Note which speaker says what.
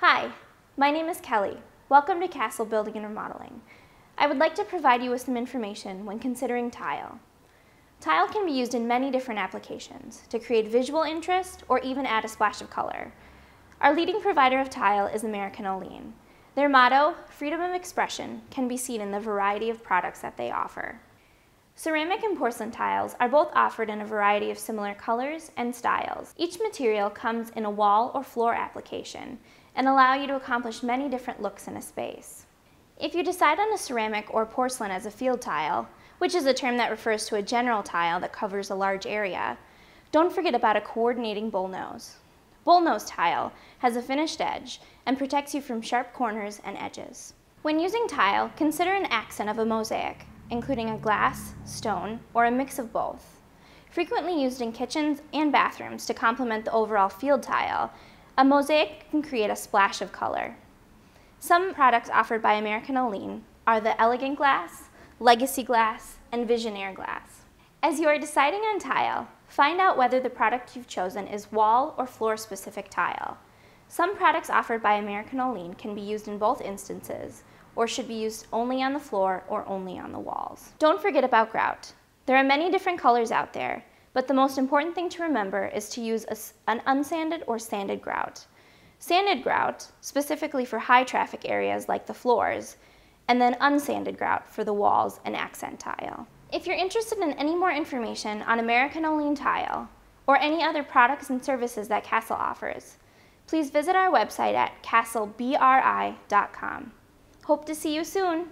Speaker 1: Hi, my name is Kelly. Welcome to Castle Building and Remodeling. I would like to provide you with some information when considering tile. Tile can be used in many different applications to create visual interest or even add a splash of color. Our leading provider of tile is American Olean. Their motto, freedom of expression, can be seen in the variety of products that they offer. Ceramic and porcelain tiles are both offered in a variety of similar colors and styles. Each material comes in a wall or floor application and allow you to accomplish many different looks in a space. If you decide on a ceramic or porcelain as a field tile, which is a term that refers to a general tile that covers a large area, don't forget about a coordinating bullnose. Bullnose tile has a finished edge and protects you from sharp corners and edges. When using tile, consider an accent of a mosaic, including a glass, stone, or a mix of both. Frequently used in kitchens and bathrooms to complement the overall field tile, a mosaic can create a splash of color. Some products offered by American Olean are the Elegant Glass, Legacy Glass, and Visionaire Glass. As you are deciding on tile, find out whether the product you've chosen is wall or floor specific tile. Some products offered by American Olean can be used in both instances, or should be used only on the floor or only on the walls. Don't forget about grout. There are many different colors out there, but the most important thing to remember is to use a, an unsanded or sanded grout. Sanded grout, specifically for high traffic areas like the floors, and then unsanded grout for the walls and accent tile. If you're interested in any more information on American Olean Tile, or any other products and services that Castle offers, please visit our website at castlebri.com. Hope to see you soon!